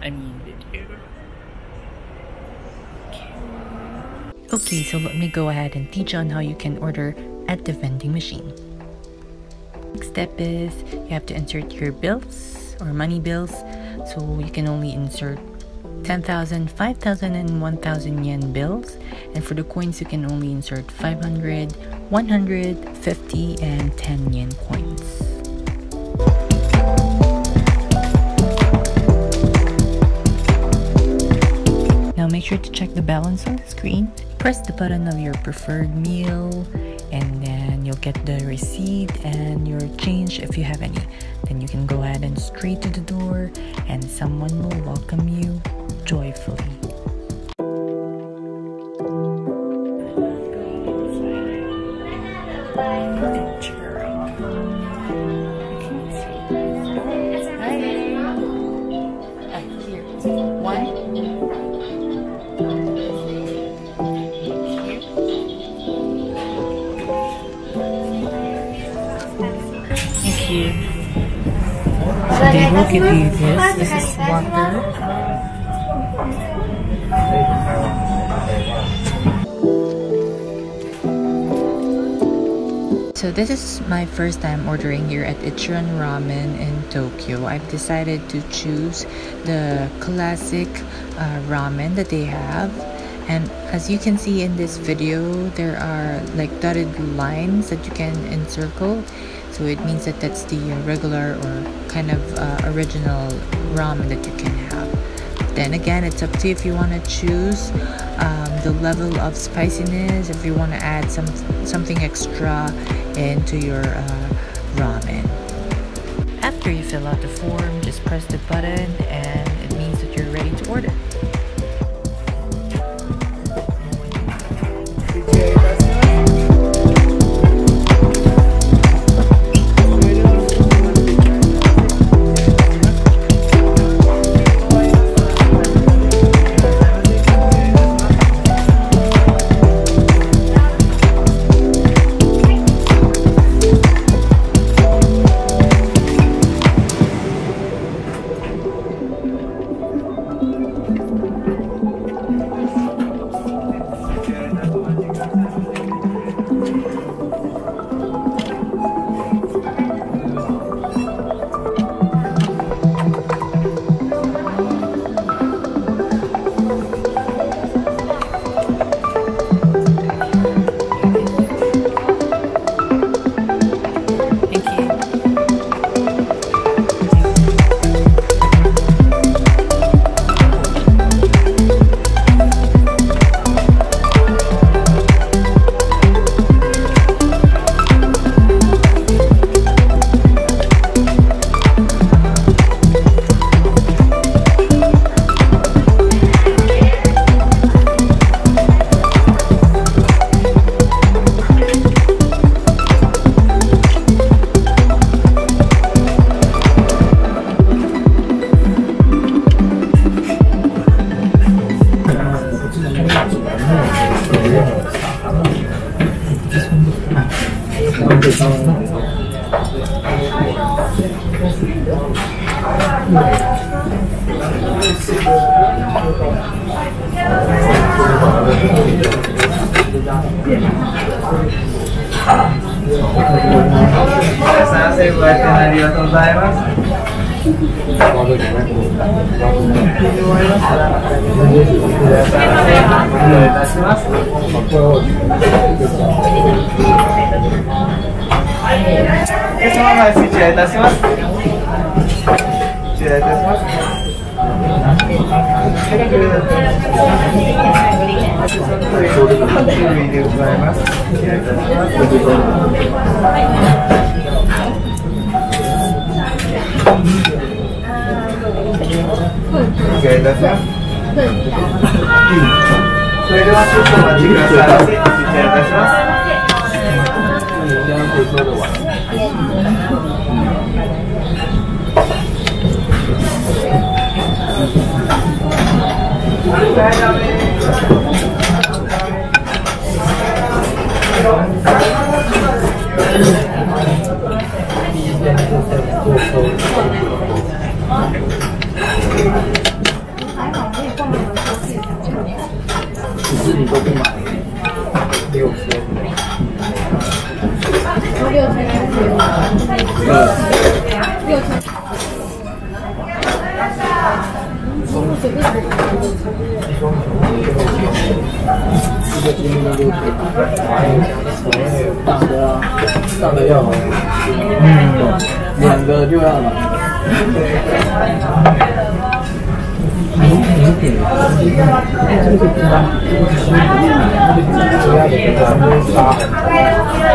I mean. Okay, so let me go ahead and teach on how you can order at the vending machine. Next step is you have to insert your bills or money bills. So you can only insert 10,000, 5,000, and 1,000 yen bills. And for the coins, you can only insert 500, 100, 50, and 10 yen coins. Make sure to check the balance on the screen. Press the button of your preferred meal and then you'll get the receipt and your change if you have any. Then you can go ahead and straight to the door and someone will welcome you joyfully. Thank they will give you this. This is water. So this is my first time ordering here at Ichiran Ramen in Tokyo. I've decided to choose the classic uh, ramen that they have. And as you can see in this video, there are like dotted lines that you can encircle. So it means that that's the regular or kind of uh, original ramen that you can have. Then again, it's up to you if you want to choose um, the level of spiciness, if you want to add some something extra into your uh, ramen. After you fill out the form, just press the button and it means that you're ready to order. さん、最後ありがとうござい。お、いたします。礼い。ござい。いたします。それではちょっとお待ちください。失礼いたします。嗯好的好的嗯好的嗯好的嗯好的嗯。好的个金就是大的啊，大的要好，嗯，软的就要软。您您点的，这个是干，这个是虚的，这个是虚的，这个是沙。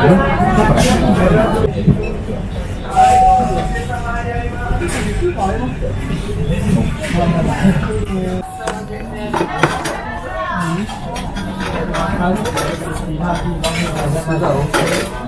嗯，他是。嗯。 การลื้อเขียน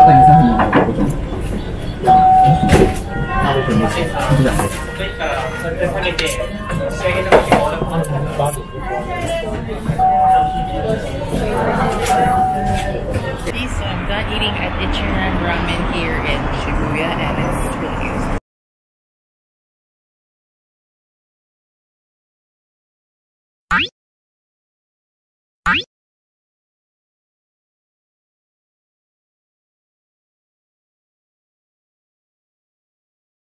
so I'm done eating at Ichiran Ramen here in Shibuya, and it's really good.